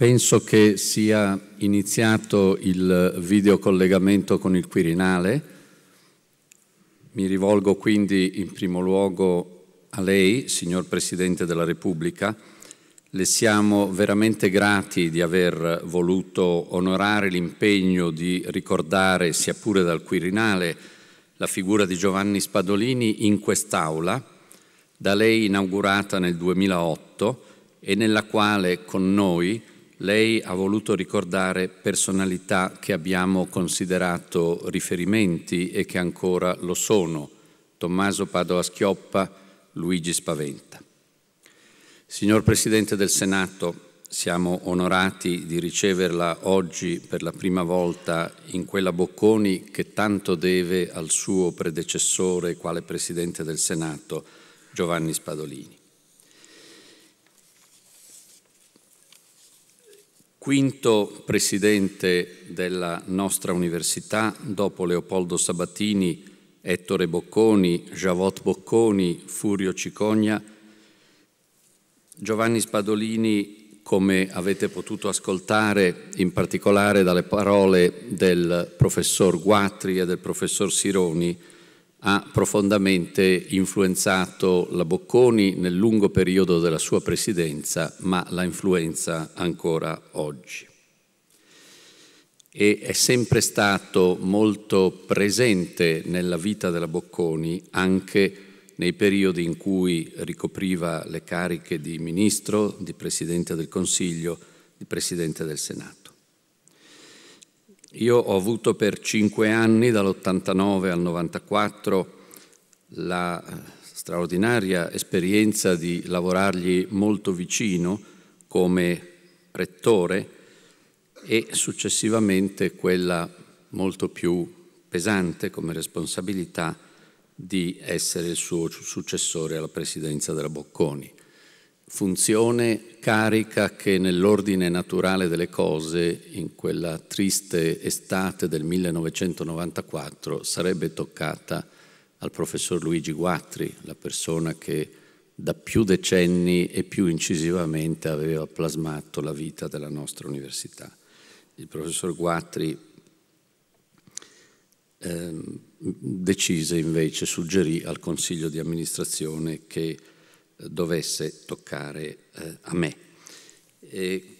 Penso che sia iniziato il videocollegamento con il Quirinale. Mi rivolgo quindi in primo luogo a lei, signor Presidente della Repubblica. Le siamo veramente grati di aver voluto onorare l'impegno di ricordare, sia pure dal Quirinale, la figura di Giovanni Spadolini in quest'Aula, da lei inaugurata nel 2008 e nella quale con noi lei ha voluto ricordare personalità che abbiamo considerato riferimenti e che ancora lo sono, Tommaso Padova Schioppa, Luigi Spaventa. Signor Presidente del Senato, siamo onorati di riceverla oggi per la prima volta in quella Bocconi che tanto deve al suo predecessore quale Presidente del Senato, Giovanni Spadolini. Quinto presidente della nostra università, dopo Leopoldo Sabatini, Ettore Bocconi, Javot Bocconi, Furio Cicogna, Giovanni Spadolini, come avete potuto ascoltare in particolare dalle parole del professor Guatri e del professor Sironi, ha profondamente influenzato la Bocconi nel lungo periodo della sua presidenza, ma la influenza ancora oggi. E è sempre stato molto presente nella vita della Bocconi anche nei periodi in cui ricopriva le cariche di ministro, di Presidente del Consiglio, di Presidente del Senato. Io ho avuto per cinque anni, dall'89 al 94, la straordinaria esperienza di lavorargli molto vicino come rettore e successivamente quella molto più pesante come responsabilità di essere il suo successore alla presidenza della Bocconi funzione carica che nell'ordine naturale delle cose in quella triste estate del 1994 sarebbe toccata al professor Luigi Guatri, la persona che da più decenni e più incisivamente aveva plasmato la vita della nostra università. Il professor Guatri eh, decise invece, suggerì al consiglio di amministrazione che dovesse toccare eh, a me. E,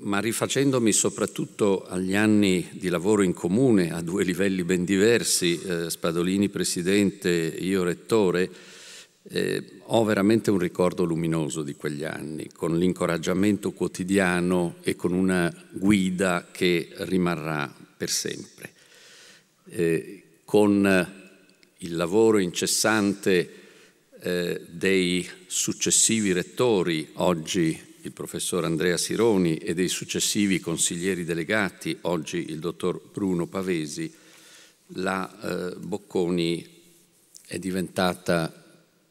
ma rifacendomi soprattutto agli anni di lavoro in comune a due livelli ben diversi, eh, Spadolini presidente, io rettore, eh, ho veramente un ricordo luminoso di quegli anni, con l'incoraggiamento quotidiano e con una guida che rimarrà per sempre. Eh, con il lavoro incessante eh, dei successivi rettori, oggi il professor Andrea Sironi, e dei successivi consiglieri delegati, oggi il dottor Bruno Pavesi, la eh, Bocconi è diventata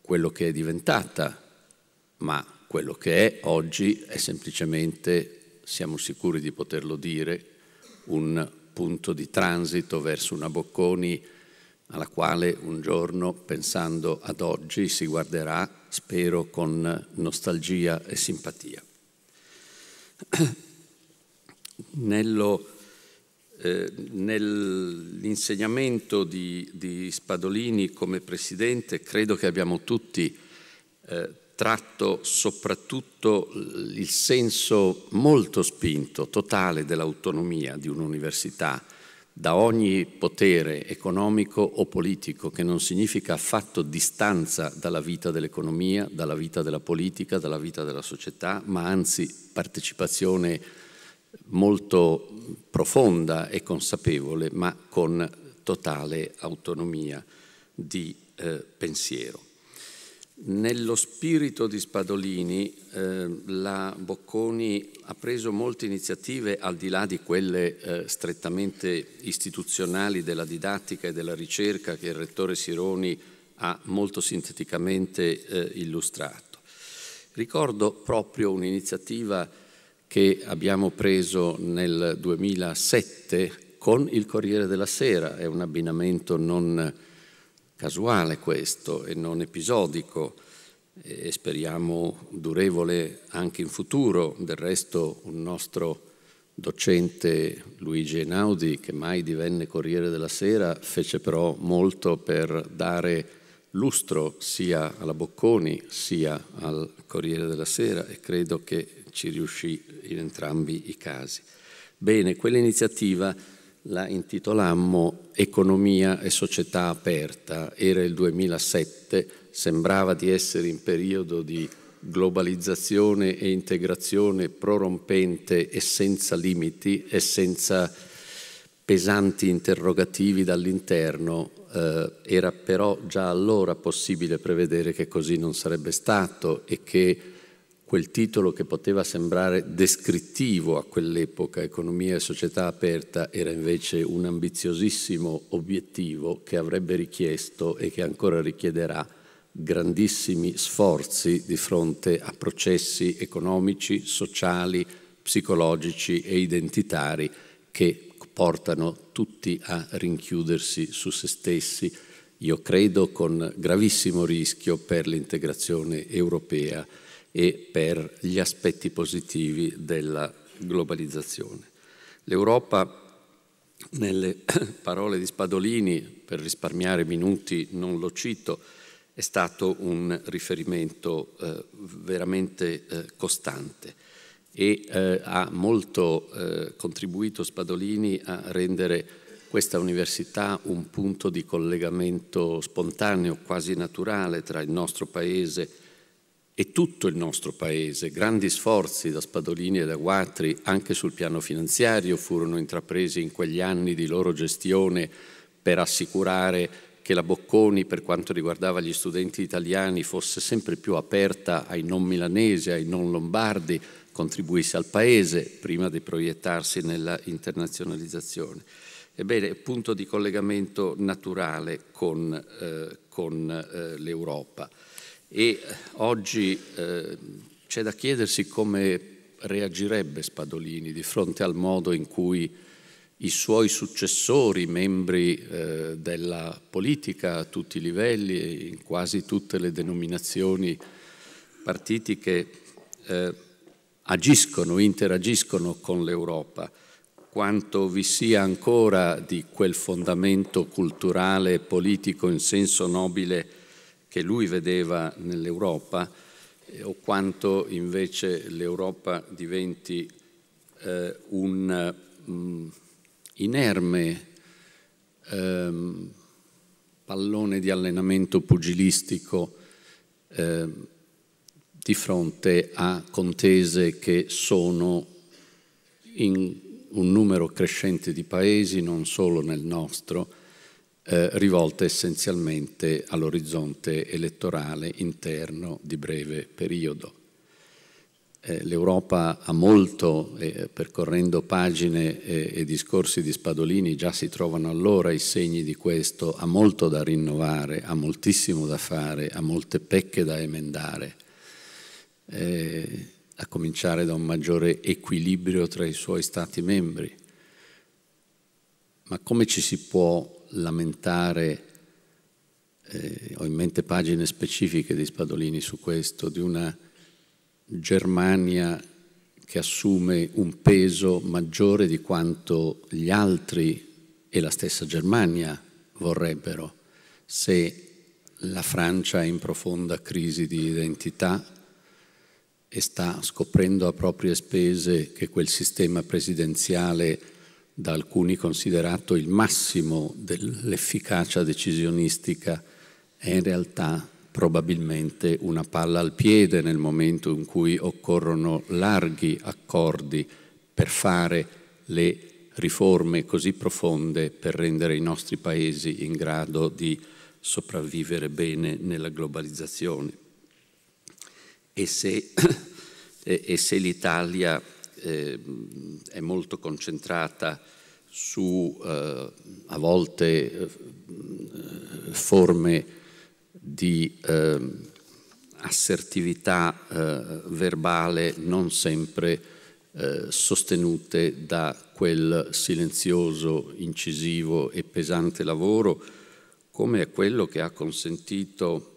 quello che è diventata, ma quello che è oggi è semplicemente, siamo sicuri di poterlo dire, un punto di transito verso una Bocconi alla quale un giorno, pensando ad oggi, si guarderà, spero, con nostalgia e simpatia. Nello, eh, nell'insegnamento di, di, Spadolini come presidente credo che abbiamo tutti eh, tratto soprattutto il senso molto spinto, totale dell'autonomia di un'università da ogni potere economico o politico, che non significa affatto distanza dalla vita dell'economia, dalla vita della politica, dalla vita della società, ma anzi partecipazione molto profonda e consapevole, ma con totale autonomia di eh, pensiero. Nello spirito di Spadolini, eh, la Bocconi ha preso molte iniziative al di là di quelle eh, strettamente istituzionali della didattica e della ricerca che il rettore Sironi ha molto sinteticamente eh, illustrato. Ricordo proprio un'iniziativa che abbiamo preso nel 2007 con il Corriere della Sera, è un abbinamento non casuale questo e non episodico, e speriamo durevole anche in futuro. Del resto un nostro docente Luigi Einaudi, che mai divenne Corriere della Sera, fece però molto per dare lustro sia alla Bocconi sia al Corriere della Sera e credo che ci riuscì in entrambi i casi. Bene, quell'iniziativa la intitolammo Economia e società aperta, era il 2007, sembrava di essere in periodo di globalizzazione e integrazione prorompente e senza limiti e senza pesanti interrogativi dall'interno, eh, era però già allora possibile prevedere che così non sarebbe stato e che quel titolo che poteva sembrare descrittivo a quell'epoca, economia e società aperta, era invece un ambiziosissimo obiettivo che avrebbe richiesto e che ancora richiederà grandissimi sforzi di fronte a processi economici, sociali, psicologici e identitari che portano tutti a rinchiudersi su se stessi, io credo con gravissimo rischio per l'integrazione europea e per gli aspetti positivi della globalizzazione. L'Europa, nelle parole di Spadolini, per risparmiare minuti non lo cito, è stato un riferimento eh, veramente eh, costante e eh, ha molto eh, contribuito Spadolini a rendere questa università un punto di collegamento spontaneo, quasi naturale tra il nostro paese e tutto il nostro paese. Grandi sforzi da Spadolini e da Guatri anche sul piano finanziario furono intrapresi in quegli anni di loro gestione per assicurare che la Bocconi per quanto riguardava gli studenti italiani fosse sempre più aperta ai non milanesi, ai non lombardi, contribuisse al Paese prima di proiettarsi nella internazionalizzazione. Ebbene, punto di collegamento naturale con, eh, con eh, l'Europa. E oggi eh, c'è da chiedersi come reagirebbe Spadolini di fronte al modo in cui i suoi successori, membri eh, della politica a tutti i livelli in quasi tutte le denominazioni partitiche, eh, agiscono, interagiscono con l'Europa, quanto vi sia ancora di quel fondamento culturale e politico in senso nobile che lui vedeva nell'Europa, eh, o quanto invece l'Europa diventi eh, un... Mh, mm, inerme ehm, pallone di allenamento pugilistico eh, di fronte a contese che sono in un numero crescente di paesi, non solo nel nostro, eh, rivolte essenzialmente all'orizzonte elettorale interno di breve periodo. Eh, L'Europa ha molto, eh, percorrendo pagine e, e, discorsi di Spadolini, già si trovano allora i segni di questo, ha molto da rinnovare, ha moltissimo da fare, ha molte pecche da emendare, eh, a cominciare da un maggiore equilibrio tra i suoi Stati membri. Ma come ci si può lamentare, eh, ho in mente pagine specifiche di Spadolini su questo, di una Germania che assume un peso maggiore di quanto gli altri e la stessa Germania vorrebbero. Se la Francia è in profonda crisi di identità e sta scoprendo a proprie spese che quel sistema presidenziale da alcuni considerato il massimo dell'efficacia decisionistica è in realtà probabilmente una palla al piede nel momento in cui occorrono larghi accordi per fare le riforme così profonde per rendere i nostri paesi in grado di sopravvivere bene nella globalizzazione. E se, e se l'Italia eh, è molto concentrata su eh, a volte eh, forme di eh, assertività eh, verbale non sempre eh, sostenute da quel silenzioso, incisivo e pesante lavoro, come è quello che ha consentito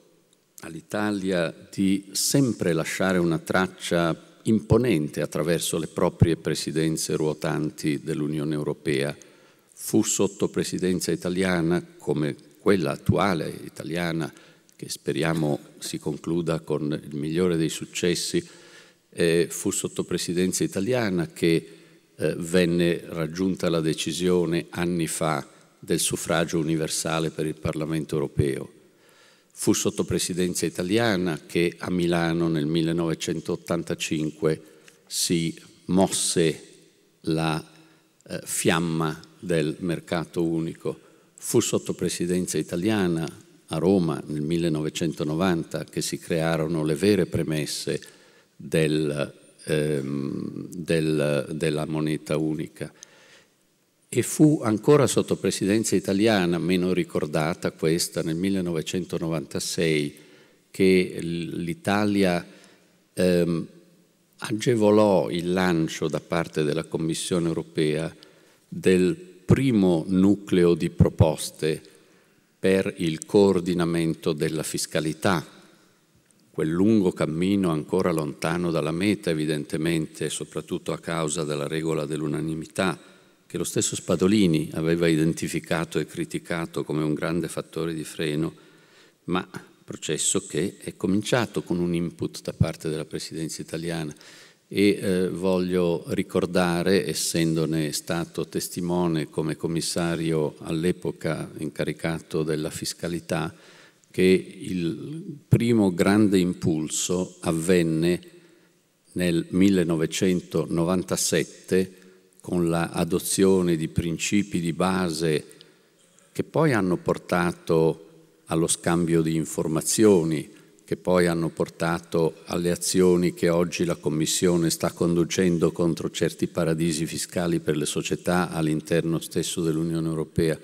all'Italia di sempre lasciare una traccia imponente attraverso le proprie presidenze ruotanti dell'Unione Europea. Fu sotto presidenza italiana, come quella attuale italiana, che speriamo si concluda con il migliore dei successi, eh, fu sotto presidenza italiana che eh, venne raggiunta la decisione anni fa del suffragio universale per il Parlamento europeo. Fu sotto presidenza italiana che a Milano nel 1985 si mosse la eh, fiamma del mercato unico. Fu sotto presidenza italiana a Roma nel 1990 che si crearono le vere premesse del, ehm, del, della moneta unica. E fu ancora sotto presidenza italiana, meno ricordata questa, nel 1996, che l'Italia ehm, agevolò il lancio da parte della Commissione europea del primo nucleo di proposte per il coordinamento della fiscalità, quel lungo cammino ancora lontano dalla meta evidentemente, soprattutto a causa della regola dell'unanimità, che lo stesso Spadolini aveva identificato e criticato come un grande fattore di freno, ma processo che è cominciato con un input da parte della Presidenza italiana. E eh, voglio ricordare, essendone stato testimone come commissario all'epoca incaricato della fiscalità, che il primo grande impulso avvenne nel 1997 con l'adozione di principi di base che poi hanno portato allo scambio di informazioni, che poi hanno portato alle azioni che oggi la Commissione sta conducendo contro certi paradisi fiscali per le società all'interno stesso dell'Unione Europea.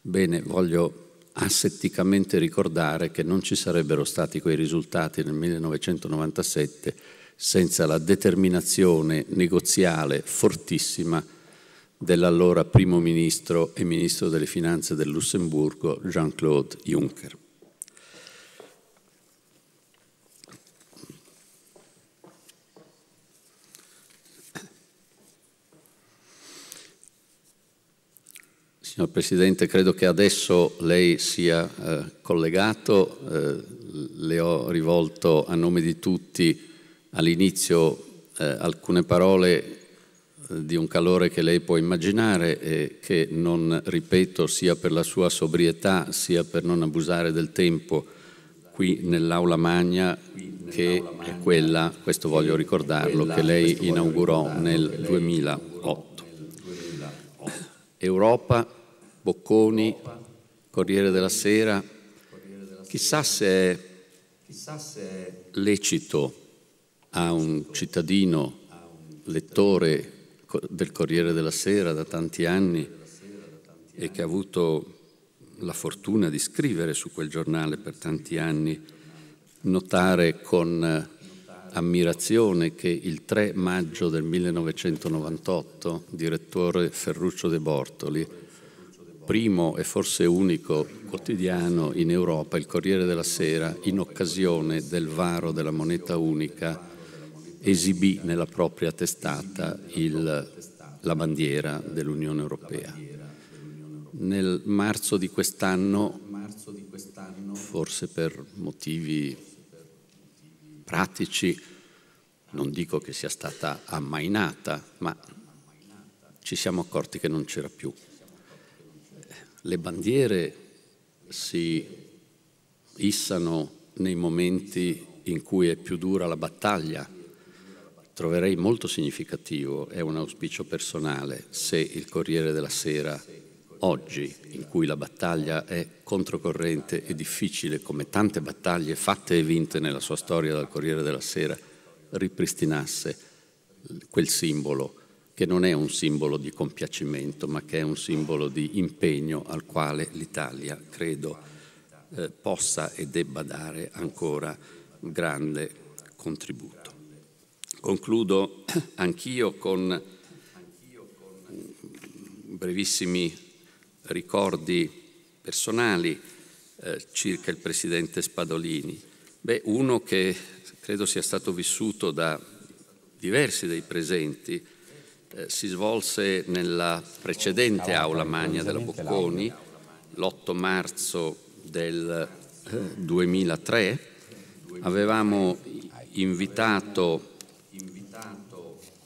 Bene, voglio assetticamente ricordare che non ci sarebbero stati quei risultati nel 1997 senza la determinazione negoziale fortissima dell'allora primo ministro e ministro delle finanze del Lussemburgo Jean-Claude Juncker. Signor Presidente, credo che adesso lei sia eh, collegato, eh, le ho rivolto a nome di tutti all'inizio eh, alcune parole eh, di un calore che lei può immaginare e che non ripeto sia per la sua sobrietà sia per non abusare del tempo qui nell'aula magna che è quella, questo voglio ricordarlo, che lei inaugurò nel 2008. Europa Bocconi, Corriere della Sera, chissà se è lecito a un cittadino lettore del Corriere della Sera da tanti anni e che ha avuto la fortuna di scrivere su quel giornale per tanti anni, notare con ammirazione che il 3 maggio del 1998, direttore Ferruccio De Bortoli, primo e forse unico quotidiano in Europa, il Corriere della Sera, in occasione del varo della moneta unica, esibì nella propria testata il, la bandiera dell'Unione Europea. Nel marzo di quest'anno, forse per motivi pratici, non dico che sia stata ammainata, ma ci siamo accorti che non c'era più le bandiere si issano nei momenti in cui è più dura la battaglia. Troverei molto significativo, è un auspicio personale, se il Corriere della Sera oggi, in cui la battaglia è controcorrente e difficile come tante battaglie fatte e vinte nella sua storia dal Corriere della Sera, ripristinasse quel simbolo che non è un simbolo di compiacimento, ma che è un simbolo di impegno al quale l'Italia, credo, eh, possa e debba dare ancora grande contributo. Concludo anch'io con brevissimi ricordi personali. eh, circa il Presidente Spadolini? Beh, uno che credo sia stato vissuto da diversi dei presenti, eh, si svolse nella precedente aula magna della Bocconi, l'8 marzo del 2003. Eh, Avevamo invitato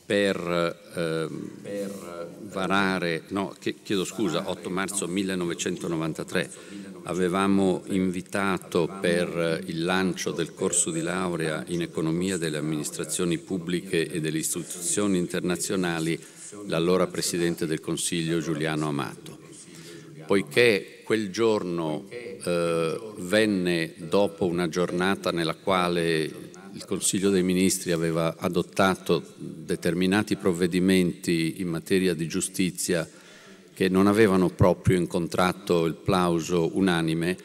per, eh, per varare, no, chiedo scusa, 8 marzo 1993, avevamo invitato per il lancio del corso di laurea in economia delle amministrazioni pubbliche e delle istituzioni internazionali l'allora Presidente del Consiglio Giuliano Amato. Poiché quel giorno eh, venne dopo una giornata nella quale il Consiglio dei Ministri aveva adottato determinati provvedimenti in materia di giustizia che non avevano proprio incontrato il plauso unanime,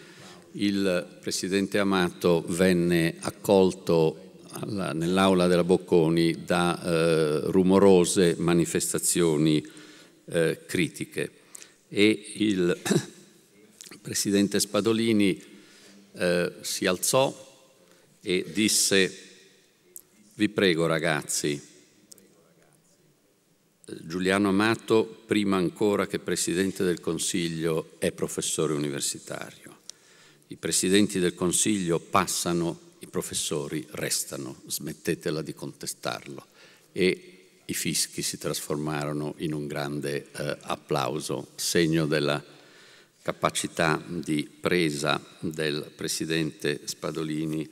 il Presidente Amato venne accolto nell'aula della Bocconi da eh, rumorose manifestazioni eh, critiche. E il Presidente Spadolini eh, si alzò e disse, vi prego ragazzi, Giuliano Amato, prima ancora che Presidente del Consiglio, è professore universitario. I Presidenti del Consiglio passano, i professori restano, smettetela di contestarlo. E i fischi si trasformarono in un grande eh, applauso, segno della capacità di presa del Presidente Spadolini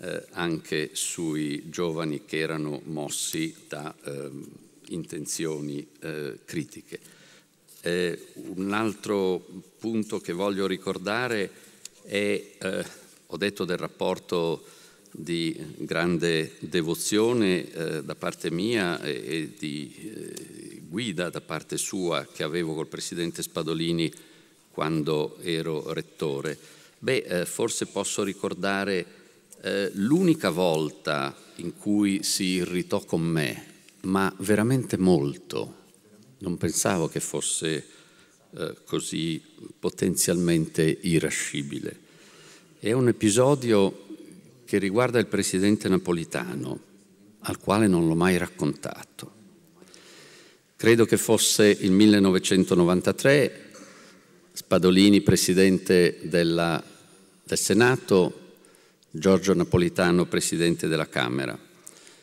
eh, anche sui giovani che erano mossi da eh, intenzioni eh, critiche. Eh, un altro punto che voglio ricordare è, eh, ho detto del rapporto di grande devozione eh, da parte mia e, e di guida da parte sua che avevo col Presidente Spadolini quando ero rettore. Beh, forse posso ricordare eh, l'unica volta in cui si irritò con me, ma veramente molto, non pensavo che fosse eh, così potenzialmente irascibile. È un episodio che riguarda il presidente napolitano, al quale non l'ho mai raccontato. Credo che fosse il 1993, Spadolini, presidente della, del Senato, Giorgio Napolitano, presidente della Camera.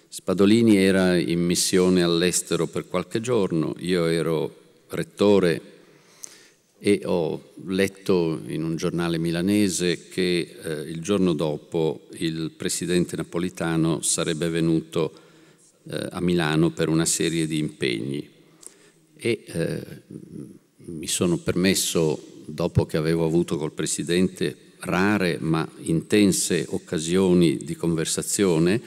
Spadolini era in missione all'estero per qualche giorno, io ero rettore e ho letto in un giornale milanese che eh, il giorno dopo il presidente Napolitano sarebbe venuto eh, a Milano per una serie di impegni e eh, mi sono permesso, dopo che avevo avuto col presidente rare ma intense occasioni di conversazione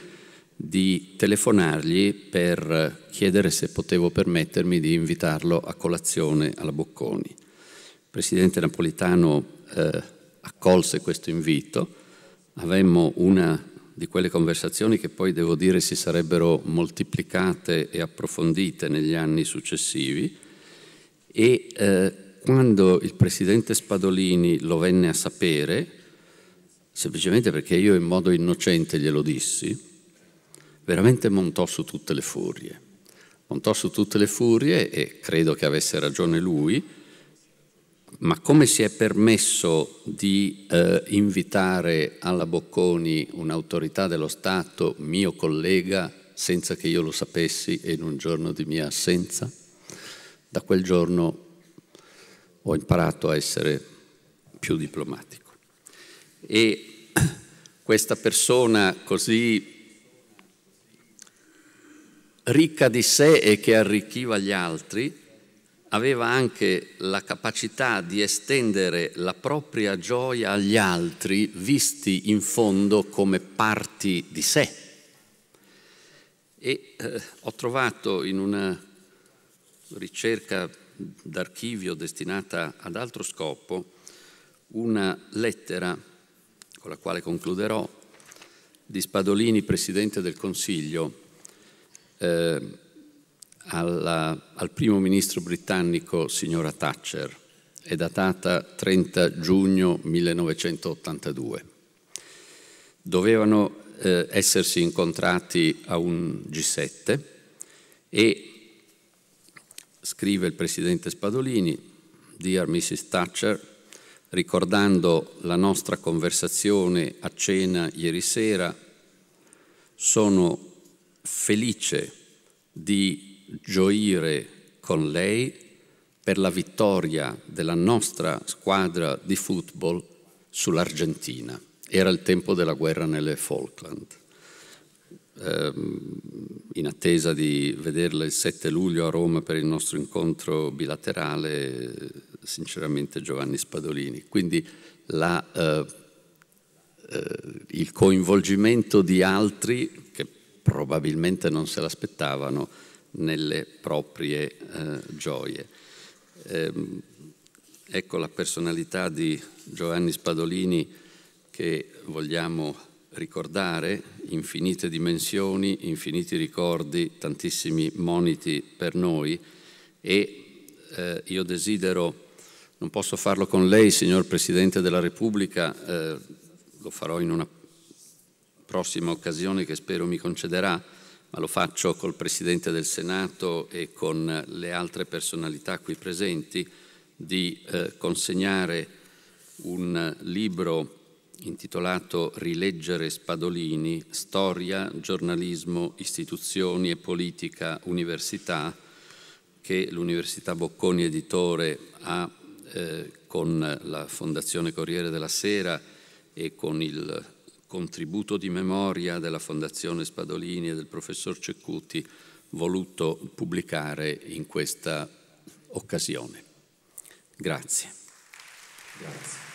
di telefonargli per chiedere se potevo permettermi di invitarlo a colazione alla Bocconi. Il presidente Napolitano eh, accolse questo invito, avemmo una di quelle conversazioni che poi devo dire si sarebbero moltiplicate e approfondite negli anni successivi e eh, quando il presidente Spadolini lo venne a sapere, semplicemente perché io in modo innocente glielo dissi, veramente montò su tutte le furie. Montò su tutte le furie e credo che avesse ragione lui, ma come si è permesso di eh, invitare alla Bocconi un'autorità dello Stato, mio collega, senza che io lo sapessi e in un giorno di mia assenza? Da quel giorno ho imparato a essere più diplomatico. E questa persona così ricca di sé e che arricchiva gli altri, aveva anche la capacità di estendere la propria gioia agli altri, visti in fondo come parti di sé. E eh, ho trovato in una ricerca d'archivio destinata ad altro scopo una lettera, con la quale concluderò, di Spadolini, Presidente del Consiglio, eh, alla, al primo ministro britannico, signora Thatcher, è datata 30 giugno 1982. Dovevano eh, essersi incontrati a un G7 e scrive il presidente Spadolini, Dear Mrs. Thatcher, ricordando la nostra conversazione a cena ieri sera, sono felice di gioire con lei per la vittoria della nostra squadra di football sull'Argentina. Era il tempo della guerra nelle Falkland. Ehm, in attesa di vederla il 7 luglio a Roma per il nostro incontro bilaterale, sinceramente Giovanni Spadolini. Quindi la, eh, eh, il coinvolgimento di altri che probabilmente non se l'aspettavano nelle proprie eh, gioie. Ehm, ecco la personalità di Giovanni Spadolini che vogliamo ricordare, infinite dimensioni, infiniti ricordi, tantissimi moniti per noi e eh, io desidero, non posso farlo con lei, signor Presidente della Repubblica, eh, lo farò in una prossima occasione che spero mi concederà, ma lo faccio col Presidente del Senato e con le altre personalità qui presenti, di eh, consegnare un libro intitolato Rileggere Spadolini, Storia, giornalismo, istituzioni e politica, università, che l'Università Bocconi Editore ha eh, con la Fondazione Corriere della Sera e con il contributo di memoria della Fondazione Spadolini e del professor Ceccuti voluto pubblicare in questa occasione. Grazie. Grazie.